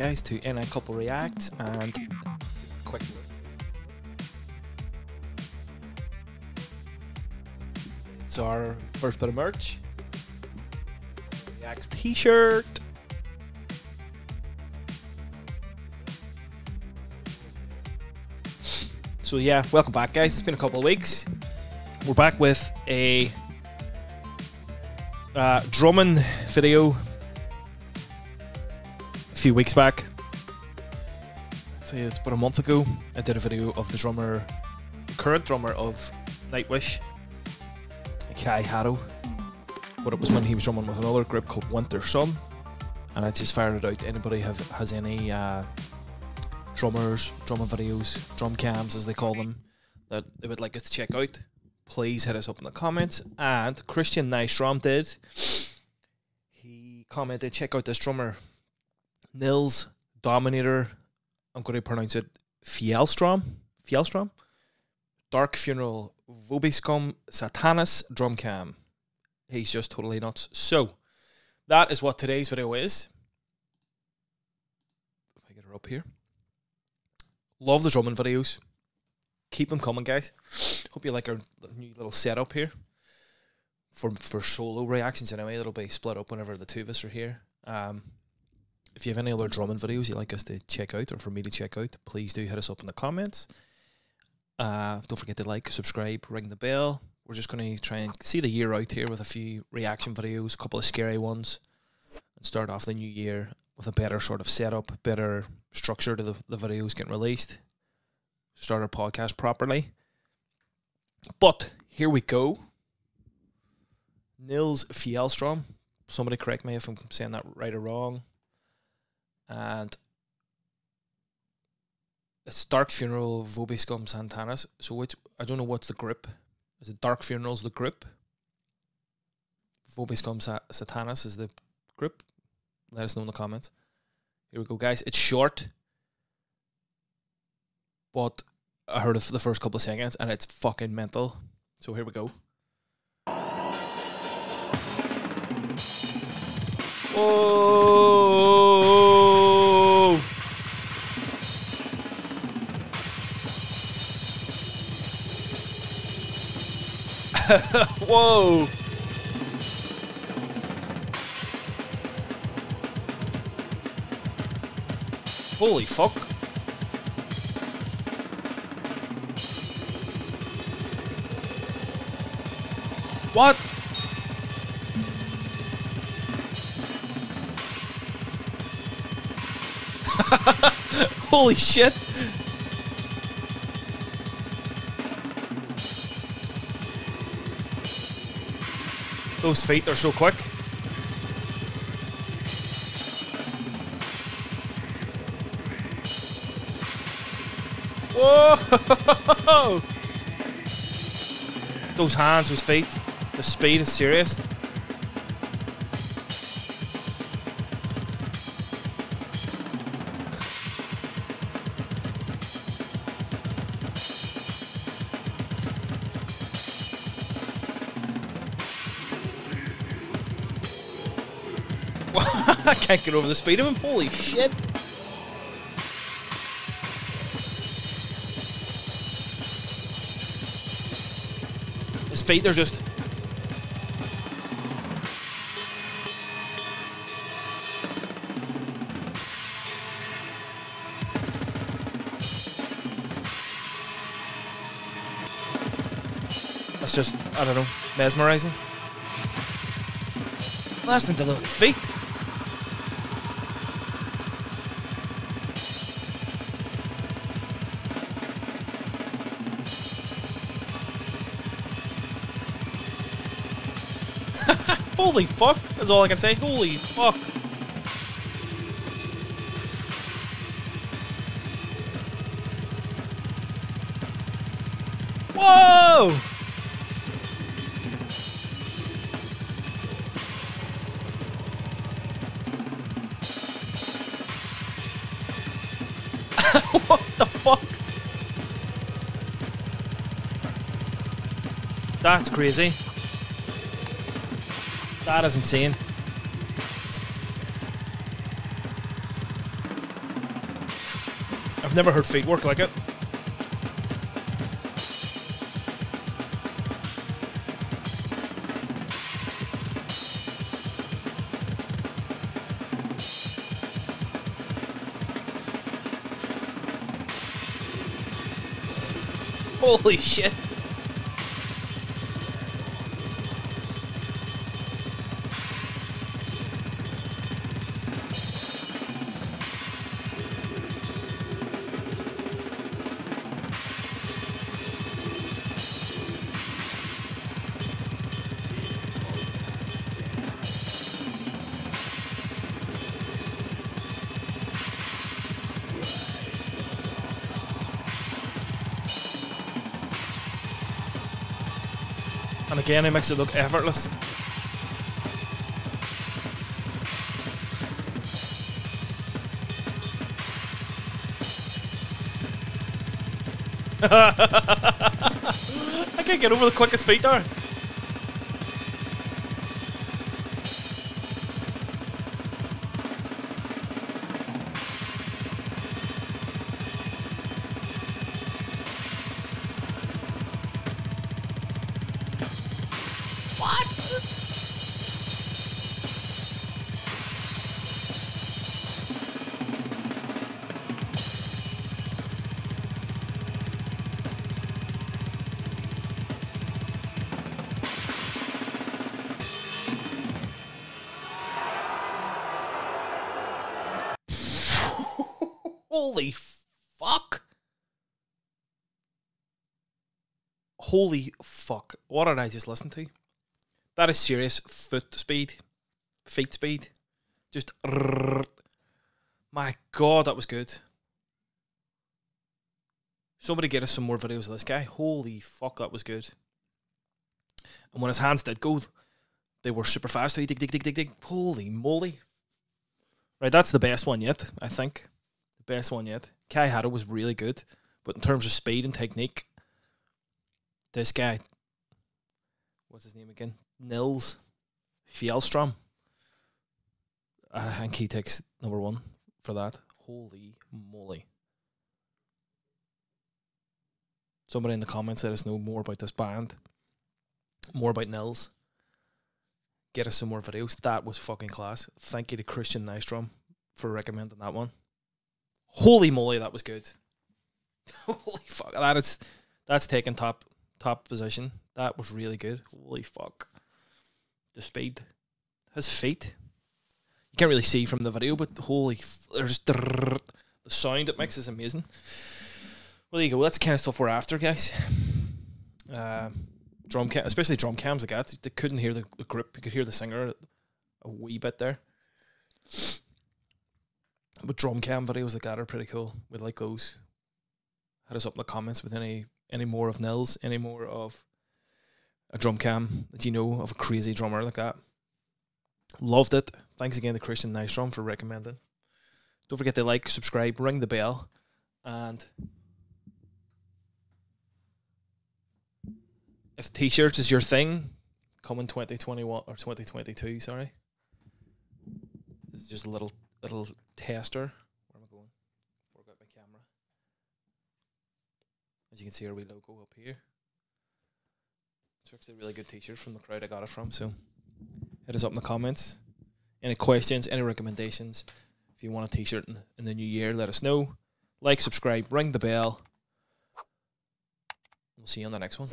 guys, to NI Couple Reacts and quick. It's our first bit of merch. React t-shirt. So yeah, welcome back guys. It's been a couple of weeks. We're back with a uh, drumming video few weeks back. Say it's about a month ago. I did a video of the drummer, current drummer of Nightwish, Kai Hahto. But it was when he was drumming with another group called Winter Sun, and I just fired it out. Anybody have has any uh, drummers, drumming videos, drum cams as they call them, that they would like us to check out? Please hit us up in the comments. And Christian Nystrom did. He commented, check out this drummer, Nils Dominator. I'm going to pronounce it Fjellstrom. Fjellstrom. Dark Funeral Vobiscum Satanas drum cam. He's just totally nuts. So, that is what today's video is. If I get her up here. Love the drumming videos. Keep them coming, guys. Hope you like our new little setup here. For for solo reactions anyway, it'll be split up whenever the two of us are here. Um, if you have any other drumming videos you'd like us to check out or for me to check out, please do hit us up in the comments. Uh, don't forget to like, subscribe, ring the bell. We're just going to try and see the year out here with a few reaction videos, a couple of scary ones, and start off the new year with a better sort of setup, better structure to the, the videos getting released. Start our podcast properly. But here we go. Nils Fjellstrom. Somebody correct me if I'm saying that right or wrong. And it's Dark Funeral Vobiscum Santanas. So which I don't know what's the grip. Is it Dark Funerals the grip? Vobiscum Sa- Satanas is the grip. Let us know in the comments. Here we go, guys. It's short, but I heard the first couple of seconds and it's fucking mental. So here we go. Whoa! Whoa! Holy fuck. What? Holy shit. Those feet are so quick. Whoa! Those hands, those feet. The speed is serious. I can't get over the speed of him. Holy shit. His feet are just. That's just, I don't know, mesmerizing. Last thing to look at feet. Holy fuck! That's all I can say. Holy fuck! Whoa! what the fuck? That's crazy. That is insane. I've never heard feet work like it. Holy shit. And again, it makes it look effortless. I can't get over the quickest feet there. Holy fuck. Holy fuck. What did I just listen to? That is serious foot speed. Feet speed. Just. My god, that was good. Somebody get us some more videos of this guy. Holy fuck, that was good. And when his hands did go, they were super fast. Dig, dig, dig, dig, dig. Holy moly. Right, that's the best one yet, I think. The best one yet. Kai Hahto was really good, but in terms of speed and technique, this guy, what's his name again? Nils Fjellstrom. I think he takes number one for that. Holy moly. Somebody in the comments let us know more about this band, more about Nils. Get us some more videos. That was fucking class. Thank you to Christian Nystrom for recommending that one. Holy moly, that was good. Holy fuck, that is that's taken top top position. That was really good. Holy fuck, the speed, his feet. You can't really see from the video, but holy, there's the sound it makes is amazing. Well, there you go. That's the kind of stuff we're after, guys. Uh, drum cam, especially drum cams I got they couldn't hear the, the grip. You could hear the singer a wee bit there. But drum cam videos like that are pretty cool. We like those. Hit us up in the comments with any any more of Nils, any more of a drum cam that you know of a crazy drummer like that. Loved it. Thanks again to Christian Nystrom for recommending. Don't forget to like, subscribe, ring the bell, and if t-shirts is your thing, come in 2021 or 2022, sorry. This is just a little little tester. Where am I going? Work out my camera. As you can see our wee logo up here. It's actually a really good t-shirt from the crowd I got it from, so hit us up in the comments. Any questions, any recommendations. If you want a t-shirt in, in the new year, let us know. Like, subscribe, ring the bell. We'll see you on the next one.